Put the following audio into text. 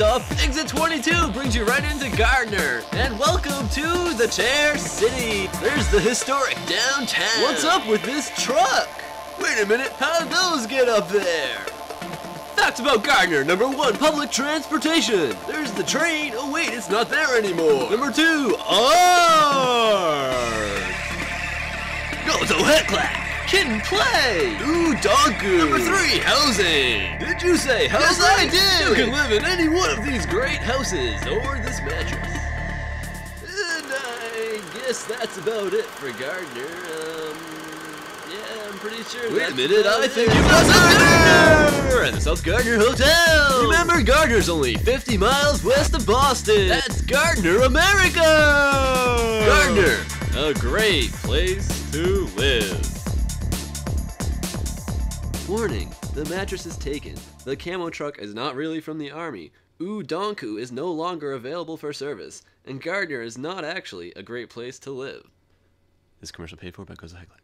exit 22 brings you right into Gardner. And welcome to the Chair City. There's the historic downtown. What's up with this truck? Wait a minute, how'd those get up there? Facts about Gardner. Number one, public transportation. There's the train. Oh wait, it's not there anymore. Number two, art. So head clap. And play! Ooh, Donku! Number three, housing! Did you say housing? Yes, I did! You can live in any one of these great houses, or this mattress. And I guess that's about it for Gardner. Um, yeah, I'm pretty sure Wait a minute, I think you've got Gardner! At the South Gardner Hotel! Remember, Gardner's only 50 miles west of Boston! That's Gardner, America! Gardner, a great place to live. Warning, the mattress is taken. The camo truck is not really from the army. Ooh Donku is no longer available for service, and Gardner is not actually a great place to live. This commercial paid for by Goza Heckler.